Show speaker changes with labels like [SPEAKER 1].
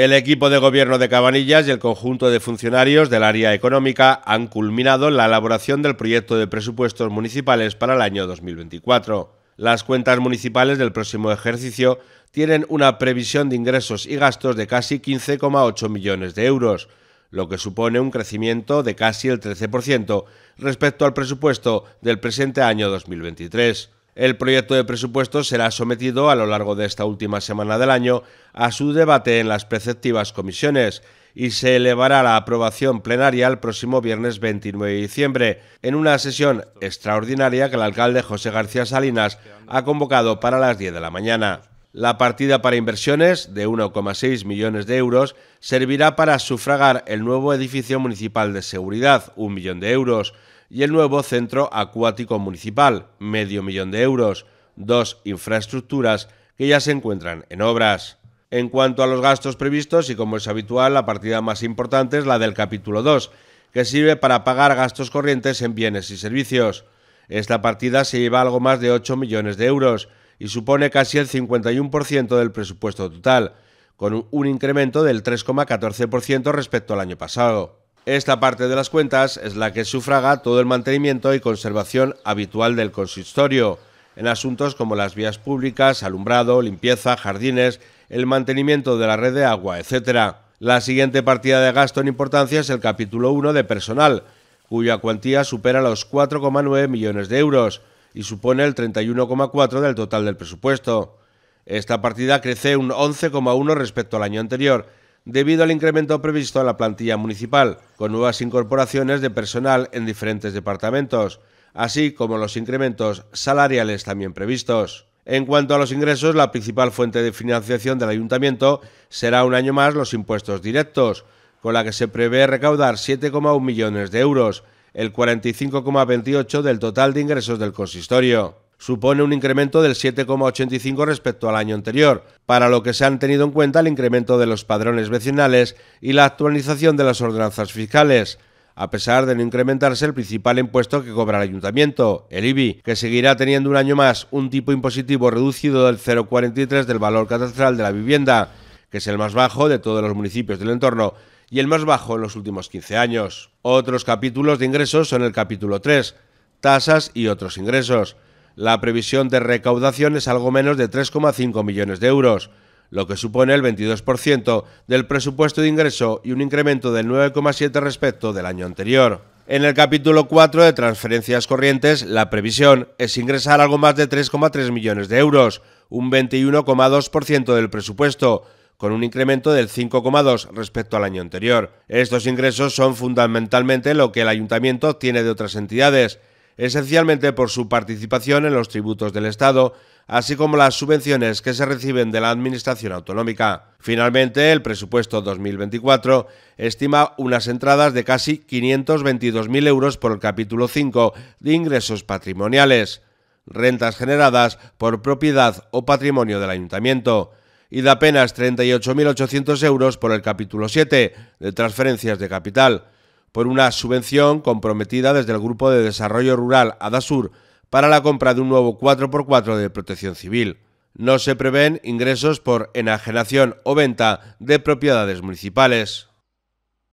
[SPEAKER 1] El equipo de gobierno de Cabanillas y el conjunto de funcionarios del área económica han culminado la elaboración del proyecto de presupuestos municipales para el año 2024. Las cuentas municipales del próximo ejercicio tienen una previsión de ingresos y gastos de casi 15,8 millones de euros, lo que supone un crecimiento de casi el 13% respecto al presupuesto del presente año 2023. El proyecto de presupuesto será sometido a lo largo de esta última semana del año a su debate en las preceptivas comisiones y se elevará a la aprobación plenaria el próximo viernes 29 de diciembre, en una sesión extraordinaria que el alcalde José García Salinas ha convocado para las 10 de la mañana. La partida para inversiones, de 1,6 millones de euros, servirá para sufragar el nuevo edificio municipal de seguridad, un millón de euros, y el nuevo centro acuático municipal, medio millón de euros, dos infraestructuras que ya se encuentran en obras. En cuanto a los gastos previstos, y como es habitual, la partida más importante es la del capítulo 2, que sirve para pagar gastos corrientes en bienes y servicios. Esta partida se lleva algo más de 8 millones de euros y supone casi el 51% del presupuesto total, con un incremento del 3,14% respecto al año pasado. Esta parte de las cuentas es la que sufraga todo el mantenimiento y conservación habitual del consistorio, en asuntos como las vías públicas, alumbrado, limpieza, jardines, el mantenimiento de la red de agua, etc. La siguiente partida de gasto en importancia es el capítulo 1 de personal, cuya cuantía supera los 4,9 millones de euros y supone el 31,4 del total del presupuesto. Esta partida crece un 11,1 respecto al año anterior debido al incremento previsto en la plantilla municipal, con nuevas incorporaciones de personal en diferentes departamentos, así como los incrementos salariales también previstos. En cuanto a los ingresos, la principal fuente de financiación del ayuntamiento será un año más los impuestos directos, con la que se prevé recaudar 7,1 millones de euros, el 45,28 del total de ingresos del consistorio. Supone un incremento del 7,85 respecto al año anterior, para lo que se han tenido en cuenta el incremento de los padrones vecinales y la actualización de las ordenanzas fiscales, a pesar de no incrementarse el principal impuesto que cobra el ayuntamiento, el IBI, que seguirá teniendo un año más un tipo impositivo reducido del 0,43 del valor catastral de la vivienda, que es el más bajo de todos los municipios del entorno y el más bajo en los últimos 15 años. Otros capítulos de ingresos son el capítulo 3, tasas y otros ingresos la previsión de recaudación es algo menos de 3,5 millones de euros, lo que supone el 22% del presupuesto de ingreso y un incremento del 9,7 respecto del año anterior. En el capítulo 4 de transferencias corrientes, la previsión es ingresar algo más de 3,3 millones de euros, un 21,2% del presupuesto, con un incremento del 5,2 respecto al año anterior. Estos ingresos son fundamentalmente lo que el ayuntamiento tiene de otras entidades, esencialmente por su participación en los tributos del Estado, así como las subvenciones que se reciben de la Administración Autonómica. Finalmente, el presupuesto 2024 estima unas entradas de casi 522.000 euros por el capítulo 5 de ingresos patrimoniales, rentas generadas por propiedad o patrimonio del Ayuntamiento, y de apenas 38.800 euros por el capítulo 7 de transferencias de capital, por una subvención comprometida desde el Grupo de Desarrollo Rural Adasur para la compra de un nuevo 4x4 de protección civil. No se prevén ingresos por enajenación o venta de propiedades municipales.